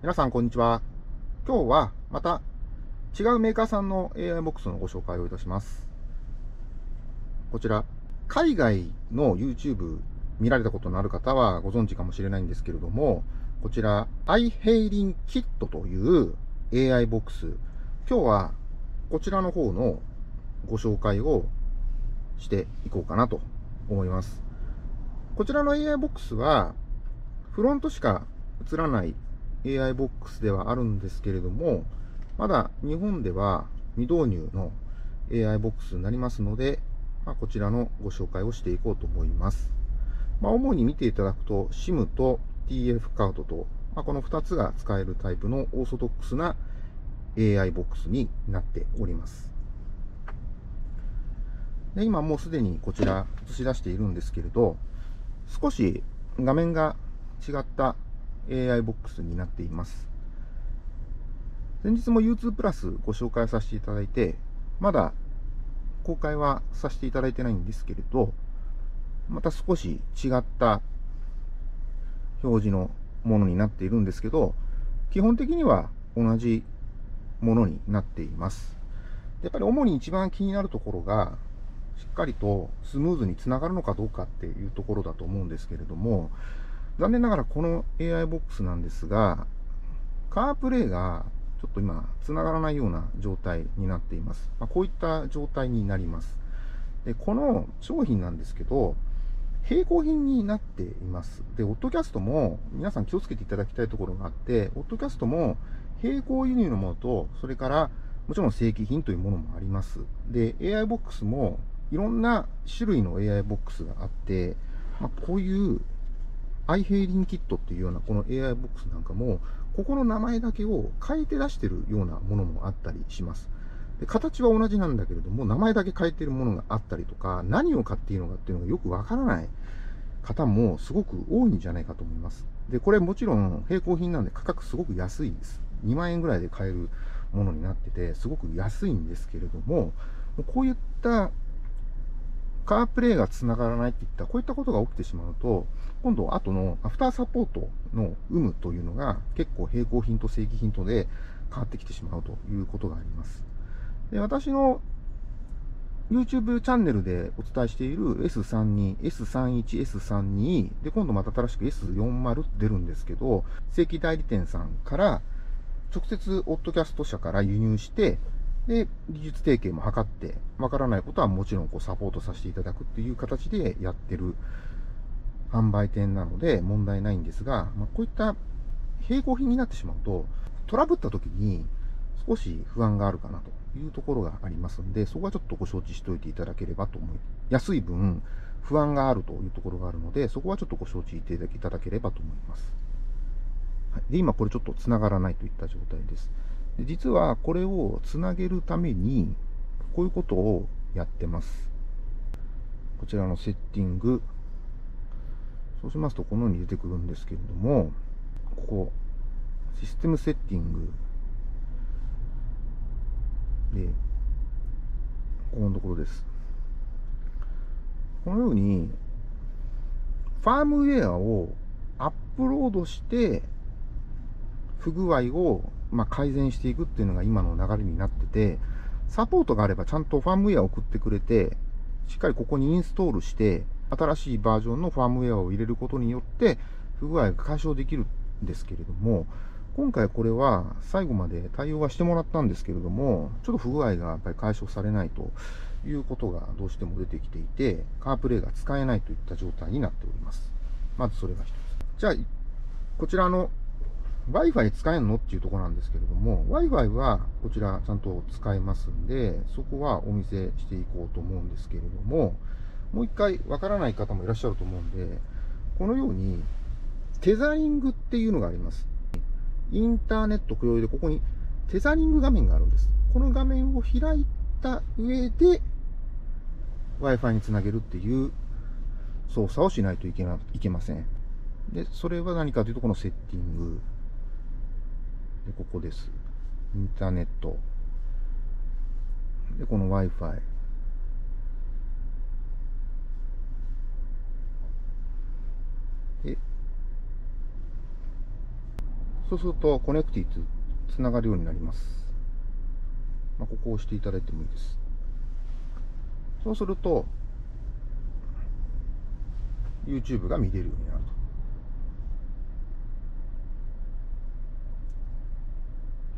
皆さん、こんにちは。今日はまた違うメーカーさんの AI ボックスのご紹介をいたします。こちら、海外の YouTube 見られたことのある方はご存知かもしれないんですけれども、こちら、iHailing Kit という AI ボックス。今日はこちらの方のご紹介をしていこうかなと思います。こちらの AI ボックスは、フロントしか映らない AI ボックスではあるんですけれども、まだ日本では未導入の AI ボックスになりますので、まあ、こちらのご紹介をしていこうと思います。まあ、主に見ていただくと、SIM と TF カードと、まあ、この2つが使えるタイプのオーソドックスな AI ボックスになっております。で今もうすでにこちら映し出しているんですけれど、少し画面が違った AI ボックスになっています。先日も U2 プラスご紹介させていただいて、まだ公開はさせていただいてないんですけれど、また少し違った表示のものになっているんですけど、基本的には同じものになっています。やっぱり主に一番気になるところが、しっかりとスムーズにつながるのかどうかっていうところだと思うんですけれども、残念ながらこの AI ボックスなんですが、カープレイがちょっと今、繋がらないような状態になっています。まあ、こういった状態になります。で、この商品なんですけど、並行品になっています。で、オットキャストも皆さん気をつけていただきたいところがあって、オットキャストも並行輸入のものと、それからもちろん正規品というものもあります。で、AI ボックスもいろんな種類の AI ボックスがあって、まあ、こういうアイヘイリンキットっていうようなこの AI ボックスなんかも、ここの名前だけを変えて出してるようなものもあったりします。で形は同じなんだけれども、名前だけ変えてるものがあったりとか、何を買っていいのかっていうのがよくわからない方もすごく多いんじゃないかと思います。で、これもちろん並行品なんで価格すごく安いです。2万円ぐらいで買えるものになってて、すごく安いんですけれども、こういったカープレイが繋がらないっていった、こういったことが起きてしまうと、今度後のアフターサポートの有無というのが結構並行品と正規品とで変わってきてしまうということがあります。で私の YouTube チャンネルでお伝えしている S32、S31、S32、で、今度また新しく S40 って出るんですけど、正規代理店さんから直接オッドキャスト社から輸入して、で、技術提携も図って、わからないことはもちろんこうサポートさせていただくっていう形でやってる販売店なので問題ないんですが、まあ、こういった並行品になってしまうと、トラブった時に少し不安があるかなというところがありますんで、そこはちょっとご承知しておいていただければと思い、安い分不安があるというところがあるので、そこはちょっとご承知いただければと思います。はい、で今これちょっと繋がらないといった状態です。で実はこれをつなげるために、こういうことをやってます。こちらのセッティング。そうしますと、このように出てくるんですけれども、ここ、システムセッティング。で、ここのところです。このように、ファームウェアをアップロードして、不具合をまあ、改善していくっていうのが今の流れになってて、サポートがあればちゃんとファームウェアを送ってくれて、しっかりここにインストールして、新しいバージョンのファームウェアを入れることによって、不具合が解消できるんですけれども、今回これは最後まで対応はしてもらったんですけれども、ちょっと不具合がやっぱり解消されないということがどうしても出てきていて、カープレイが使えないといった状態になっております。まずそれが一つ。じゃあ、こちらの Wi-Fi 使えんのっていうとこなんですけれども、Wi-Fi はこちらちゃんと使えますんで、そこはお見せしていこうと思うんですけれども、もう一回わからない方もいらっしゃると思うんで、このようにテザリングっていうのがあります。インターネット共用でここにテザリング画面があるんです。この画面を開いた上で Wi-Fi につなげるっていう操作をしないといけないけません。で、それは何かというと、このセッティング。で、ここです。インターネット。で、この Wi-Fi。で、そうすると、コネクティとつながるようになります。まあ、ここを押していただいてもいいです。そうすると、YouTube が見れるようになると。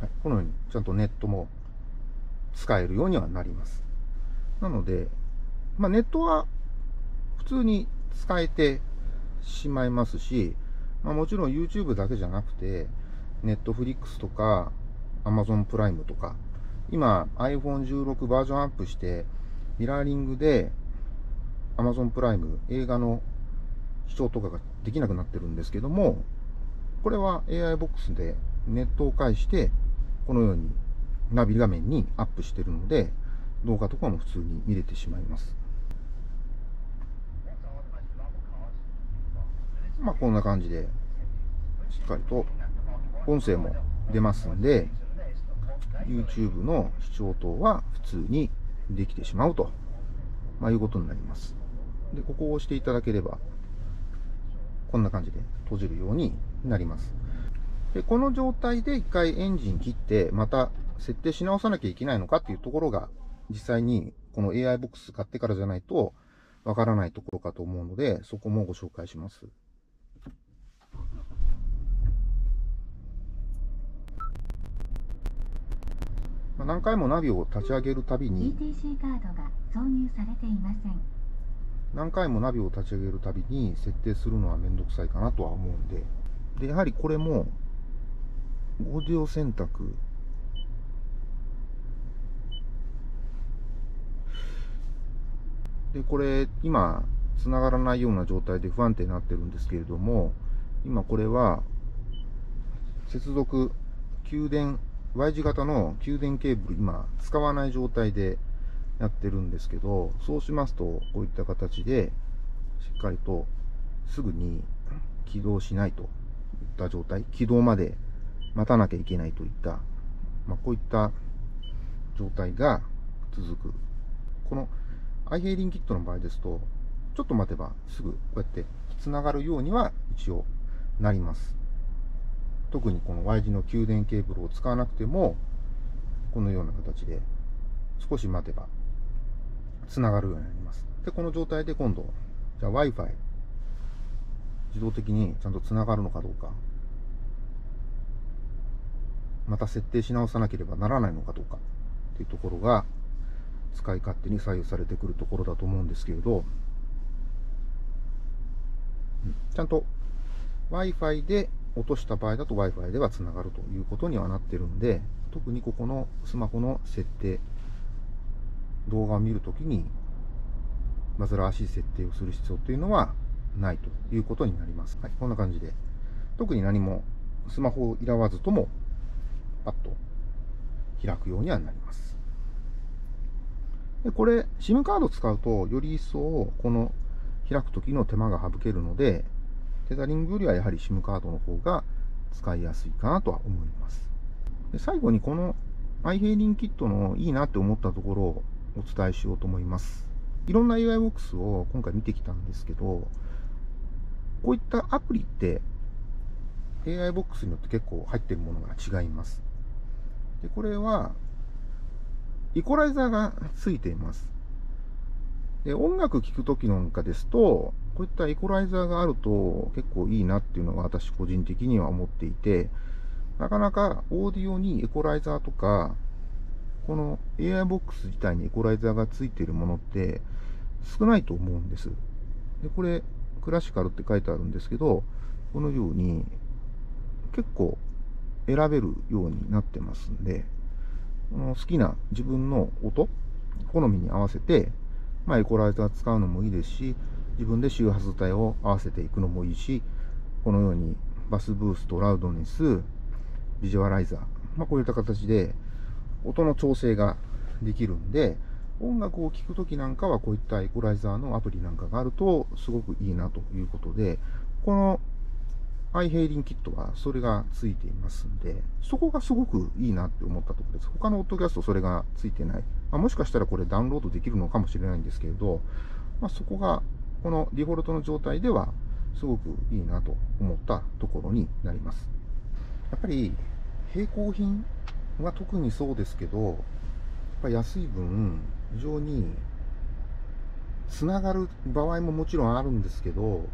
はい、このようにちゃんとネットも使えるようにはなります。なので、まあ、ネットは普通に使えてしまいますし、まあ、もちろん YouTube だけじゃなくて、Netflix とか Amazon プライムとか、今 iPhone16 バージョンアップして、ミラーリングで Amazon プライム映画の視聴とかができなくなってるんですけども、これは AI ボックスでネットを介して、このようにナビ画面にアップしてるので、動画とかも普通に見れてしまいます。まあこんな感じで、しっかりと音声も出ますんで、YouTube の視聴等は普通にできてしまうと、まあ、いうことになります。で、ここを押していただければ、こんな感じで閉じるようになります。で、この状態で一回エンジン切って、また設定し直さなきゃいけないのかっていうところが、実際にこの AI ボックス買ってからじゃないとわからないところかと思うので、そこもご紹介します。何回もナビを立ち上げるたびに ETC カードが挿入されていません。何回もナビを立ち上げるたびに設定するのはめんどくさいかなとは思うんで。でやはりこれもオーディオ選択。でこれ今繋がらないような状態で不安定になってるんですけれども今これは接続給電 Y 字型の給電ケーブル今使わない状態でやってるんですけど、そうしますとこういった形でしっかりとすぐに起動しないといった状態、起動まで待たなきゃいけないといった、まあ、こういった状態が続く。この i ヘイリンキットの場合ですと、ちょっと待てばすぐこうやって繋がるようには一応なります。特にこの Y 字の給電ケーブルを使わなくても、このような形で少し待てば繋がるようになります。で、この状態で今度、じゃあ Wi-Fi 自動的にちゃんと繋がるのかどうか、また設定し直さなければならないのかどうかっていうところが使い勝手に左右されてくるところだと思うんですけれど、ちゃんと Wi-Fi で落とした場合だと Wi-Fi ではつながるということにはなってるんで、特にここのスマホの設定、動画を見るときに、煩わしい設定をする必要というのはないということになります。はい、こんな感じで。特に何もスマホをいらわずとも、パッと開くようにはなります。でこれ、SIM カード使うと、より一層、この開くときの手間が省けるので、テザリングよりはやはり SIM カードの方が使いやすいかなとは思います。で最後にこの i イヘイリンキットのいいなって思ったところをお伝えしようと思います。いろんな UI ボックスを今回見てきたんですけど、こういったアプリって AI ボックスによって結構入ってるものが違います。で、これは、イコライザーがついています。で、音楽聴くときなんかですと、こういったエコライザーがあると結構いいなっていうのが私個人的には思っていて、なかなかオーディオにエコライザーとか、この AI ボックス自体にエコライザーがついているものって少ないと思うんです。で、これ、クラシカルって書いてあるんですけど、このように結構選べるようになってますんで、この好きな自分の音、好みに合わせて、まあ、エコライザー使うのもいいですし、自分で周波数帯を合わせていくのもいいし、このようにバスブースト、ラウドネス、ビジュアライザー、まあ、こういった形で音の調整ができるんで、音楽を聴くときなんかはこういったエコライザーのアプリなんかがあるとすごくいいなということで、このアイヘイリンキットはそれがついていますんで、そこがすごくいいなって思ったところです。他のオットキャストそれがついてない。まあ、もしかしたらこれダウンロードできるのかもしれないんですけれど、まあ、そこがこのデフォルトの状態ではすごくいいなと思ったところになります。やっぱり並行品は特にそうですけど、やっぱ安い分、非常につながる場合ももちろんあるんですけど、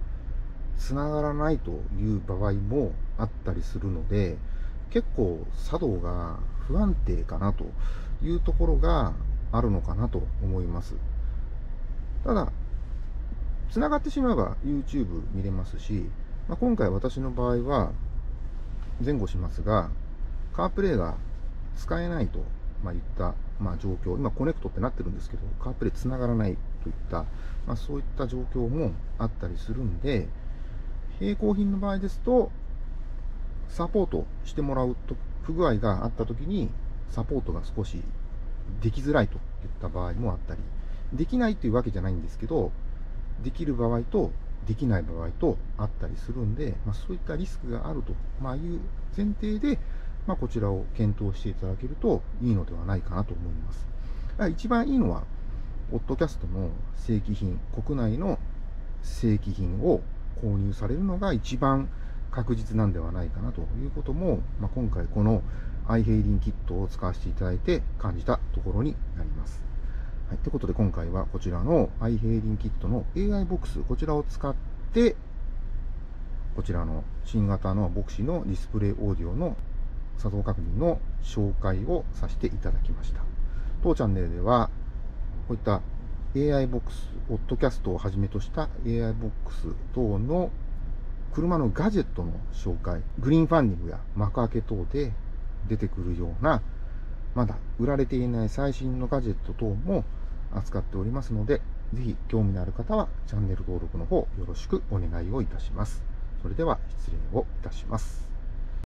つながらないという場合もあったりするので、結構作動が不安定かなというところがあるのかなと思います。ただ、つながってしまえば YouTube 見れますし、まあ、今回私の場合は前後しますが、カープレイが使えないと、まあ、いった、まあ、状況、今コネクトってなってるんですけど、カープレイ繋がらないといった、まあ、そういった状況もあったりするんで、並行品の場合ですと、サポートしてもらうと、不具合があった時に、サポートが少しできづらいといった場合もあったり、できないというわけじゃないんですけど、できる場合とできない場合とあったりするんで、まあ、そういったリスクがあると、ま、いう前提で、まあ、こちらを検討していただけるといいのではないかなと思います。一番いいのは、ポッドキャストの正規品、国内の正規品を購入されるのが一番確実なんではないかなということも、まあ、今回このアイヘイリンキットを使わせていただいて感じたところになります。はい。ということで今回はこちらのアイヘイリンキットの AI ボックス、こちらを使って、こちらの新型のボクシのディスプレイオーディオの作動確認の紹介をさせていただきました。当チャンネルでは、こういった AI ボックス、オッドキャストをはじめとした AI ボックス等の車のガジェットの紹介、グリーンファンディングや幕開け等で出てくるような、まだ売られていない最新のガジェット等も扱っておりますので、ぜひ興味のある方はチャンネル登録の方よろしくお願いをいたします。それでは失礼をいたします。